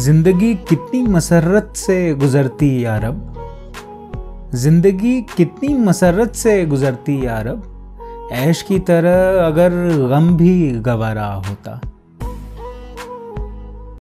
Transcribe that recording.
ज़िंदगी कितनी मसरत से गुजरती यारब ज़िंदगी कितनी मसरत से गुजरती यारब ऐश की तरह अगर गम भी गवारा होता।